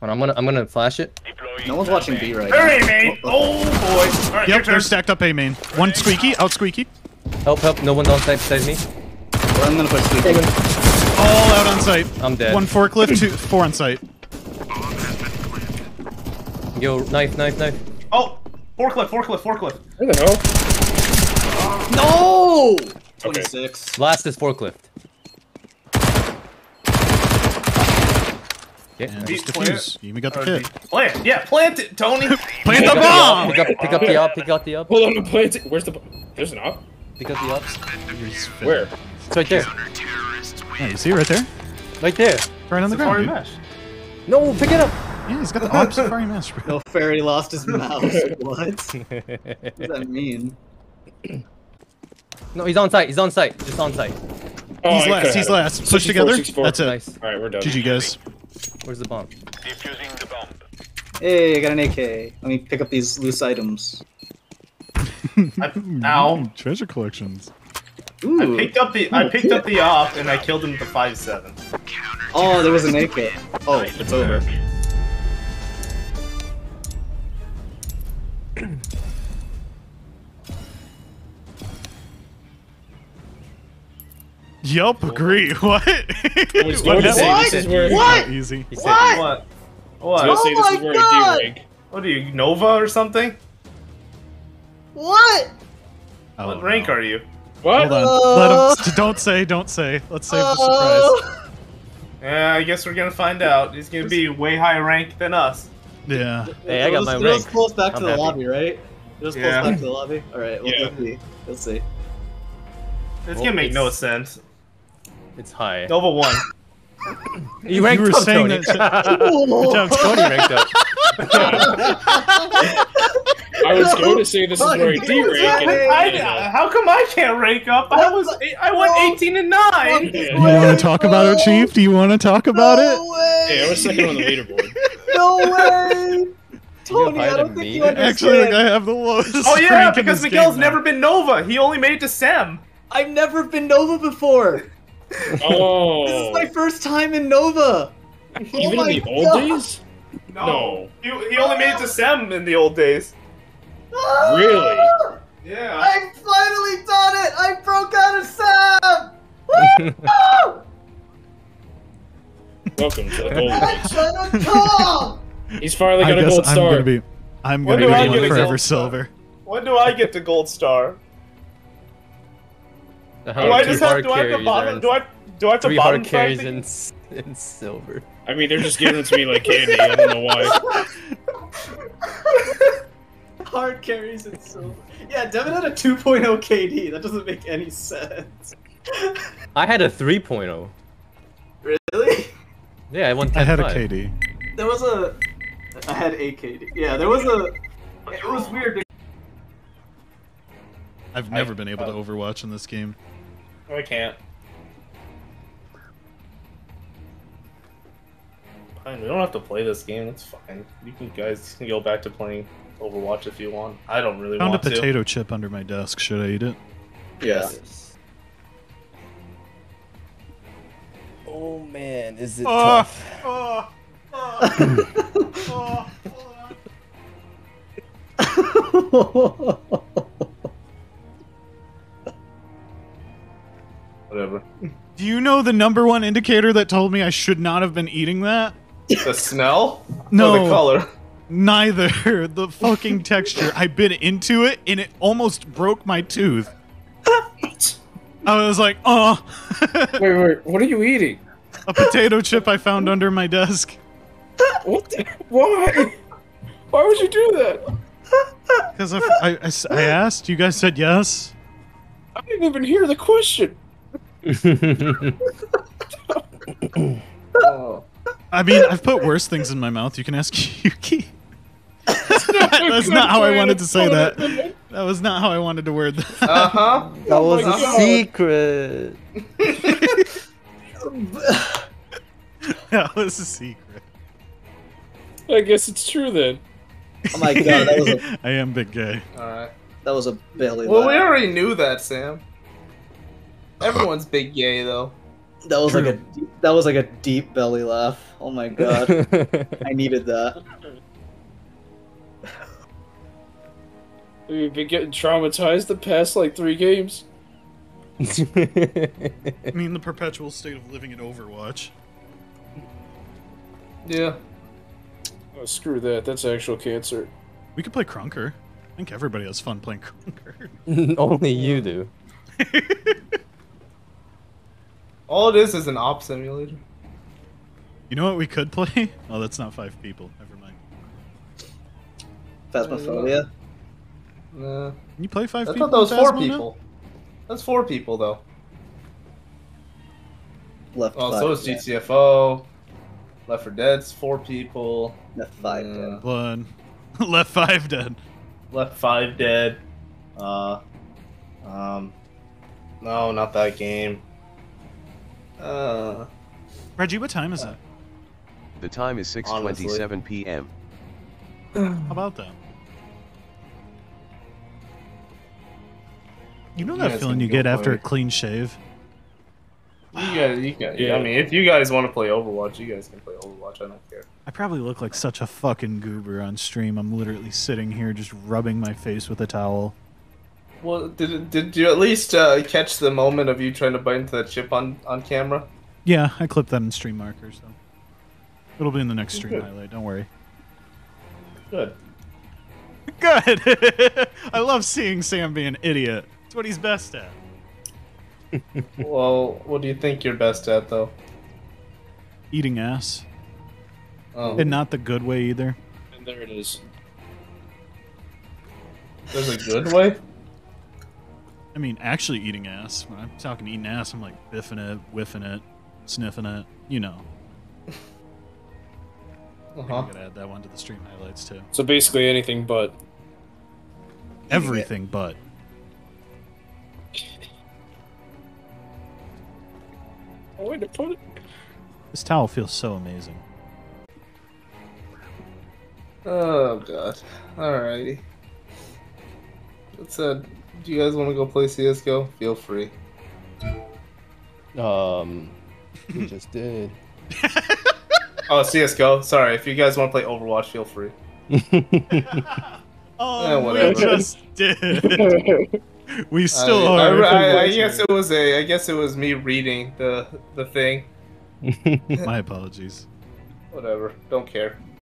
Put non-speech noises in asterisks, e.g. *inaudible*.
Hold on, I'm gonna I'm gonna flash it. No one's watching B right Hurry, now. mate! Oh, oh. oh boy! Alright, Yep, they're stacked up A main. One squeaky, out squeaky. Help, help! No one's on site besides me. I'm gonna push squeaky. All out on site. I'm dead. One forklift, two, four on site. Yo, knife, knife, knife. Oh! Forklift, forklift, forklift. Where the hell? No! Okay. 26. Last is forklift. Okay, And just plant- defuse. You even got the kit. Plant! Yeah, plant it, Tony! *laughs* Plant the bomb! Pick up, pick up the up, pick up the up, Hold on, I'm planting. Where's the? There's an AWP. pick up the ups. Where? It's right there, Yeah, you see it right there? right there. Right on the Safari ground. mesh. No, pick it up. Yeah, he's got the op safari mask. bro. *laughs* No fairy lost his mouse. *laughs* what? What does that mean? No, he's on site. He's on site. Just on site. Oh, He's last. could've He's last. Push together. 64. That's it. Nice. All right, we're done. GG guys. Where's the bomb? Defusing the bomb. Hey, I got an AK. Let me pick up these loose items. *laughs* I, ow. *laughs* Treasure collections. Ooh. I picked up the I picked up the op and I killed him with the five seven. Oh, there was an AK. Oh, it's over. *clears throat* *clears throat* Yup, agree. *laughs* What? I was What going to say happened? this is where. What? Easy. He said, What? What? I was gonna What? say this Oh is my where God! I de-rank. What are you, Nova or something? What? Oh, What rank no. are you? What? Hold on. Let him. Don't say. Don't say. Let's save the surprise. Oh. Yeah, I guess we're gonna find out. He's gonna be way higher ranked than us. Yeah. Hey, I got It was- my It was close back to I'm the happy. lobby, right? It was close Yeah. back to the lobby. All right, we'll Yeah. see. We'll see. It's Well, gonna make no sense. It's high. Nova one. You ranked were up, saying Tony. that Good *laughs* job, Tony ranked up. I was going to say this is where I de-rank. and- I, how come I can't rank up? I was I went 18 and nine. uh, You want to talk about it, Chief? Do you want to talk about it? way! Hey, I was second on the leaderboard. No way! *laughs* Tony, I don't think me? you understand. Actually, like, I have the lowest. Oh yeah, because Miguel's game never been Nova. He only made it to Sem. I've never been Nova before. Oh. This is oh. my first time in Nova. Even oh my in the old God. days? No. He, he only made it to Sem in the old days. Ah! Really? Yeah. I finally done it! I broke out of Sam! *laughs* Welcome to the gold I race. done a top! He's finally I got a guess gold I'm star. gonna be. I'm When gonna do I be get one a forever silver. When do I get the gold star? The Do I just have do I have to bottom do I do I have to Three bottom hard carries in, in silver. I mean, they're just giving it to me like candy. I don't know why. *laughs* Hard carries and silver. Yeah, Devin had a 2.0 KD. That doesn't make any sense. I had a 3.0. Really? Yeah, I won 10 I had a KD. There was a. I had a KD. Yeah, there was a. It was weird. I've never been able to Overwatch in this game. I can't. Fine, we don't have to play this game. It's fine. You can guys can go back to playing Overwatch if you want. I don't really Found a want to. potato chip under my desk. Should I eat it? Yeah. Oh man, is it Oh. tough? Whatever. Do you know the number one indicator that told me I should not have been eating that? The smell? No. Or the color? Neither. *laughs* The fucking texture. I bit into it and it almost broke my tooth. I was like, oh, *laughs* Wait, wait, what are you eating? a potato chip I found under my desk. What? The, why? Why would you do that? Because I, I, I asked, you guys said yes. I didn't even hear the question. Oh. *laughs* I mean, I've put worse things in my mouth. You can ask *laughs* Yuki. That's not how I wanted to say that. That was not how I wanted to word that. Uh huh. That was a God. secret. *laughs* that was a secret. I guess it's true then. Oh my god, that was a I am big gay. Alright. that was a belly Well, we already knew that, Sam. Everyone's big yay though. That was like a deep, that was like a deep belly laugh. Oh my god, *laughs* I needed that. We've been getting traumatized the past like three games. *laughs* I mean, the perpetual state of living in Overwatch. Yeah. Oh, screw that. That's actual cancer. We could play Krunker. I think everybody has fun playing Krunker. *laughs* Only you do. All it is is an AWP simulator. You know what we could play? *laughs* Oh, that's not five people. Never mind. Phasmophobia. Nah. Can you play five I people? thought that was in four Phasmo now? people. That's four people though. Left Oh, five. so is GTFO. Left 4 Dead's four people. Left five. Yeah. dead. Blood. *laughs* Left five dead. Left five dead. Uh, um, no, not that game. Uh, Reggie, what time is it? The time is 6:27 p.m. How about that? You know that guys feeling you go get after a clean shave? you guys, you guys. Yeah. I mean, if you guys want to play Overwatch, you guys can play Overwatch. I don't care. I probably look like such a fucking goober on stream. I'm literally sitting here just rubbing my face with a towel. Well, did did you at least uh, catch the moment of you trying to bite into that chip on on camera? Yeah, I clipped that in stream markers, though. It'll be in the next stream Good. highlight. Don't worry. Good. Good. *laughs* I love seeing Sam be an idiot. It's what he's best at. *laughs* well, what do you think you're best at, though? Eating ass, Oh, and not the good way either. And there it is. there's a good way. I mean, actually eating ass. When I'm talking eating ass, I'm like biffing it, whiffing it, sniffing it. You know. Uh I think huh. I gotta add that one to the stream highlights too. So basically anything but. Everything but. Oh, way to put it. This towel feels so amazing. Oh god. Alrighty. That said, do you guys want to go play CS:GO? Feel free. Um, we just did. *laughs* Oh, CS:GO. Sorry, if you guys want to play Overwatch, feel free. *laughs* Oh, whatever. we just did. *laughs* we still I, are. I, I, I guess it was a. I guess it was me reading the the thing. My apologies. Whatever. Don't care.